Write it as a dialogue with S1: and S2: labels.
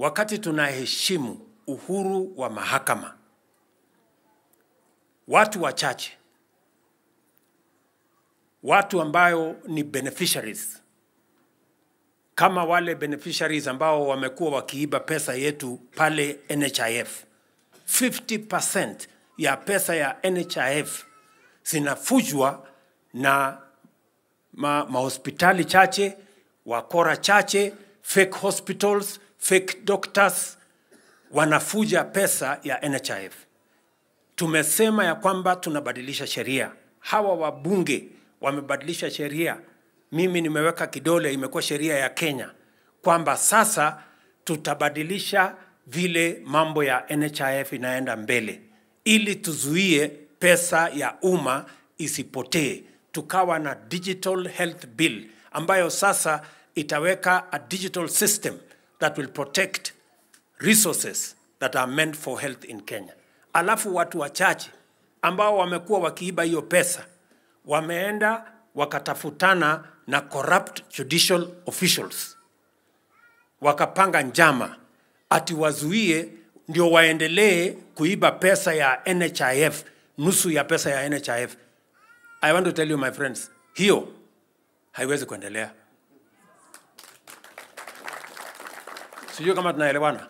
S1: wakati tunaheshimu uhuru wa mahakama, watu wachache, watu ambayo ni beneficiaries kama wale beneficiaries ambao wamekuwa wakiiba pesa yetu pale NHIF. 50% ya pesa ya NHIF zinafujwa na ma, mahospitali chache, wakora chache, fake hospitals, fake doctors wanafuja pesa ya NHIF. Tumesema ya kwamba tunabadilisha sheria. Hawa wabunge wamebadilisha sheria. Mimi nimeweka kidole, imekuwa sheria ya Kenya kwamba sasa tutabadilisha vile mambo ya NHIF inaenda mbele, ili tuzuie pesa ya umma isipotee. Tukawa na digital health bill ambayo sasa itaweka a digital system that will protect resources that are meant for health in Kenya. Alafu watu wachache ambao wamekuwa wakiiba hiyo pesa wameenda wakatafutana na corrupt judicial officials, wakapanga njama ati wazuie ndio waendelee kuiba pesa ya NHIF, nusu ya pesa ya NHIF. I want to tell you my friends, hiyo haiwezi kuendelea. Sijui kama tunaelewana.